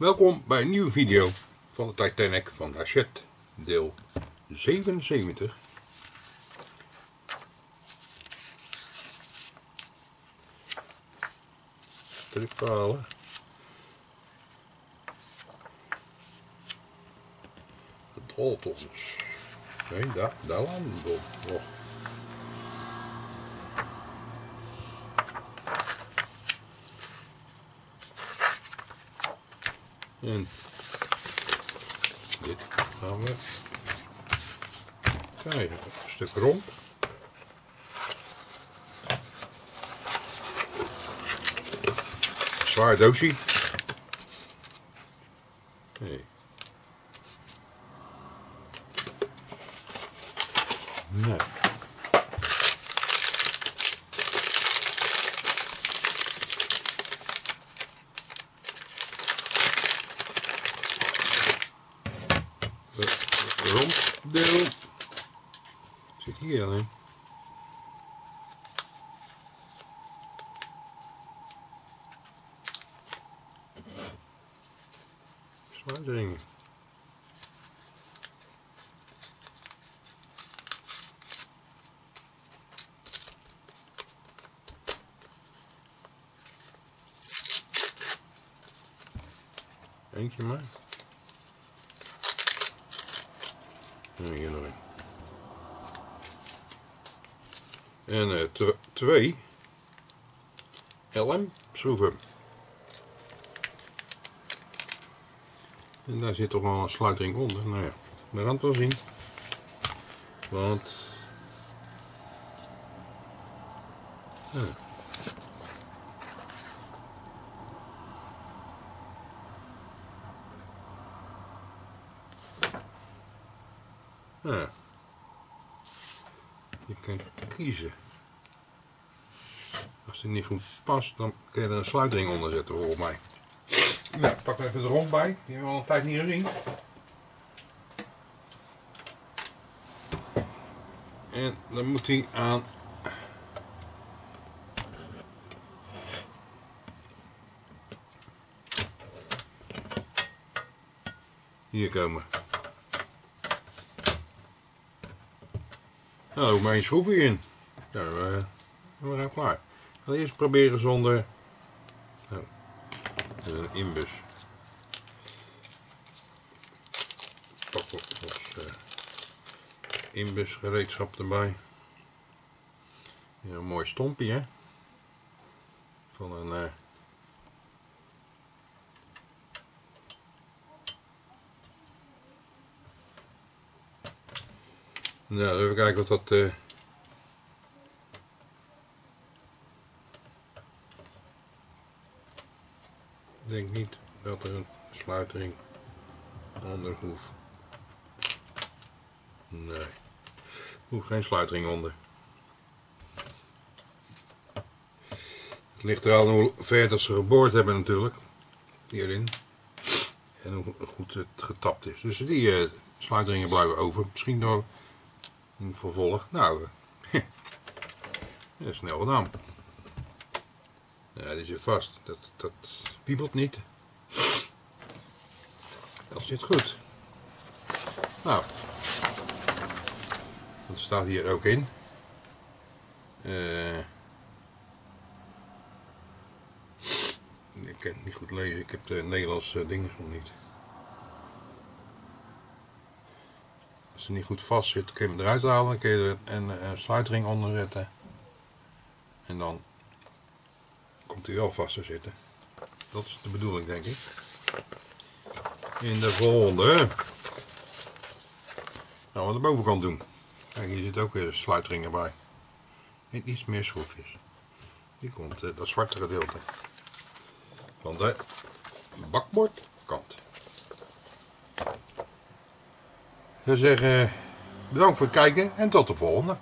Welkom bij een nieuwe video van de Titanic van Hachette, deel 77. Stripverhalen. De Daltons. Nee, daar, daar landen we nog. En dit gaan we krijgen. Een stuk romp. Zwaar doosje. Nee. Nee. Rompdeel zit hier alleen. Sluiteringen. Eentje maar. En hier nog een. En uh, twee LM schroeven. En daar zit toch wel een sluitering onder. Nou ja, we gaan het wel zien. Want... Ja. Ja. Je kan kiezen. Als die niet goed past, dan kun je er een sluitring onder zetten volgens mij. Nou, pak even de rond bij. Die hebben we al een tijd niet gezien. En dan moet hij aan hier komen. Nou, mijn schroefje in. Nou, uh, we gaan klaar. Ik ga eerst proberen zonder nou, een inbus. Pak ons uh, inbusgereedschap erbij. Hier een mooi stompje, hè? Van een. Uh, Nou, even kijken wat dat... Uh... Ik denk niet dat er een sluitering onder hoeft. Nee, hoeft geen sluitering onder. Het ligt er al hoe ver dat ze geboord hebben natuurlijk. Hierin. En hoe goed het getapt is. Dus die uh, sluiteringen blijven over. Misschien door vervolg, nou, ja, snel gedaan. Ja, die zit vast. Dat, dat piepelt niet. Dat zit goed. Nou, dat staat hier ook in. Uh, ik kan het niet goed lezen. Ik heb de Nederlandse dingen nog niet. Als het niet goed vast zit, kun je hem eruit halen. Dan kun je er een, sluitring onder zetten. En dan komt hij wel vast te zitten. Dat is de bedoeling, denk ik. In de volgende gaan we de bovenkant doen. Kijk, hier zit ook weer sluitringen bij. En iets meer schroefjes. Hier komt uh, dat zwarte gedeelte van de bakbordkant. Ik zou zeggen, bedankt voor het kijken en tot de volgende.